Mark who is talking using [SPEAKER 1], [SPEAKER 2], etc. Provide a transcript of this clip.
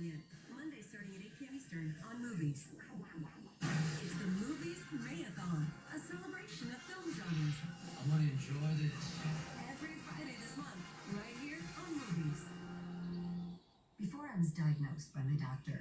[SPEAKER 1] Brilliant. Monday starting at 8 p.m. Eastern on Movies. It's the Movies marathon, a celebration of film genres.
[SPEAKER 2] I want to enjoy this.
[SPEAKER 1] Every Friday this month, right here on Movies.
[SPEAKER 3] Before I was diagnosed by my doctor,